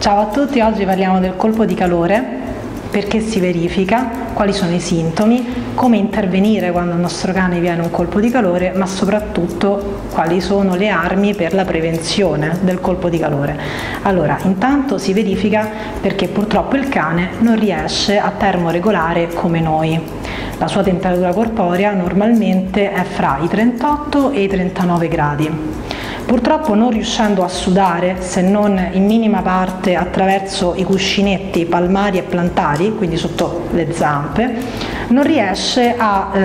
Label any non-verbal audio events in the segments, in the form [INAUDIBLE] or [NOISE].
Ciao a tutti, oggi parliamo del colpo di calore, perché si verifica, quali sono i sintomi, come intervenire quando il nostro cane viene un colpo di calore, ma soprattutto quali sono le armi per la prevenzione del colpo di calore. Allora, intanto si verifica perché purtroppo il cane non riesce a termoregolare come noi. La sua temperatura corporea normalmente è fra i 38 e i 39 gradi. Purtroppo non riuscendo a sudare, se non in minima parte attraverso i cuscinetti palmari e plantari, quindi sotto le zampe, non riesce a eh,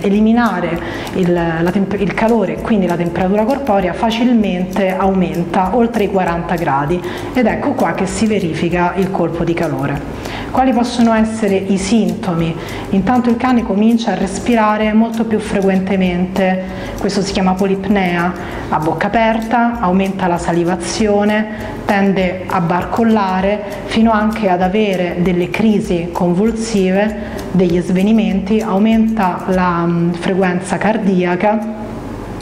eliminare il, il calore quindi la temperatura corporea facilmente aumenta oltre i 40 gradi ed ecco qua che si verifica il colpo di calore. Quali possono essere i sintomi? Intanto il cane comincia a respirare molto più frequentemente, questo si chiama polipnea, a bocca aperta, aumenta la salivazione, tende a barcollare fino anche ad avere delle crisi convulsive, degli svenimenti, aumenta la mm, frequenza cardiaca.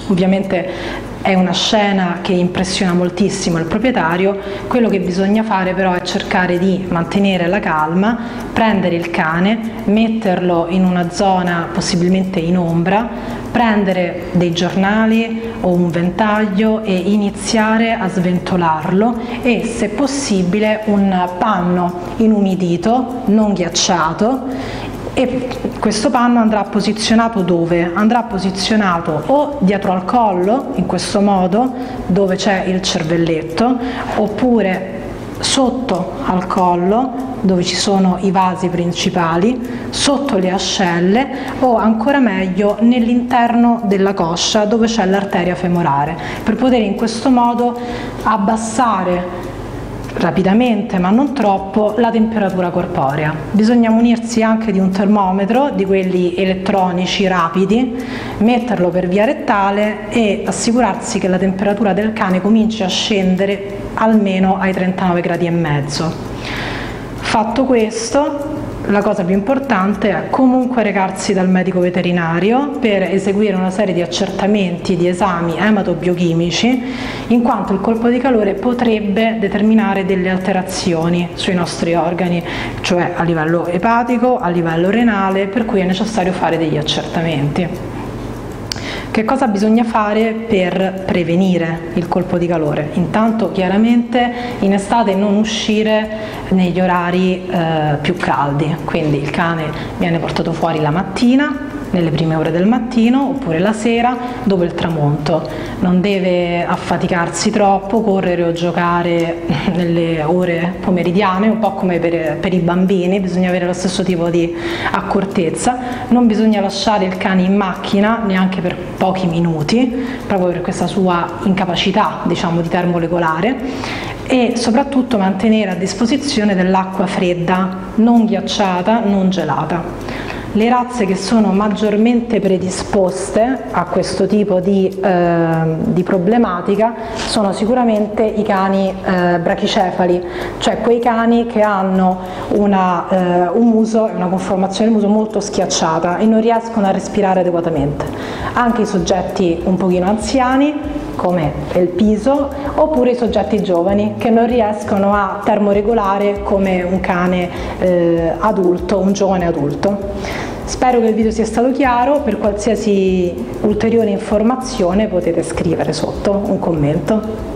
Ovviamente è una scena che impressiona moltissimo il proprietario, quello che bisogna fare però è cercare di mantenere la calma, prendere il cane, metterlo in una zona possibilmente in ombra, prendere dei giornali o un ventaglio e iniziare a sventolarlo e se possibile un panno inumidito, non ghiacciato e questo panno andrà posizionato dove? Andrà posizionato o dietro al collo, in questo modo, dove c'è il cervelletto, oppure sotto al collo dove ci sono i vasi principali, sotto le ascelle o ancora meglio nell'interno della coscia dove c'è l'arteria femorale, per poter in questo modo abbassare rapidamente ma non troppo la temperatura corporea. Bisogna munirsi anche di un termometro, di quelli elettronici rapidi, metterlo per via rettale e assicurarsi che la temperatura del cane cominci a scendere almeno ai 39 gradi e mezzo. Fatto questo, la cosa più importante è comunque recarsi dal medico veterinario per eseguire una serie di accertamenti, di esami ematobiochimici, in quanto il colpo di calore potrebbe determinare delle alterazioni sui nostri organi, cioè a livello epatico, a livello renale, per cui è necessario fare degli accertamenti. Che cosa bisogna fare per prevenire il colpo di calore? Intanto chiaramente in estate non uscire negli orari eh, più caldi, quindi il cane viene portato fuori la mattina, nelle prime ore del mattino oppure la sera dopo il tramonto. Non deve affaticarsi troppo, correre o giocare [LAUGHS] nelle ore pomeridiane, un po' come per, per i bambini, bisogna avere lo stesso tipo di accortezza. Non bisogna lasciare il cane in macchina neanche per pochi minuti, proprio per questa sua incapacità diciamo, di termoregolare e soprattutto mantenere a disposizione dell'acqua fredda, non ghiacciata, non gelata. Le razze che sono maggiormente predisposte a questo tipo di, eh, di problematica sono sicuramente i cani eh, brachicefali, cioè quei cani che hanno una, eh, un muso una conformazione del muso molto schiacciata e non riescono a respirare adeguatamente. Anche i soggetti un pochino anziani come il piso, oppure i soggetti giovani che non riescono a termoregolare come un cane eh, adulto, un giovane adulto. Spero che il video sia stato chiaro, per qualsiasi ulteriore informazione potete scrivere sotto un commento.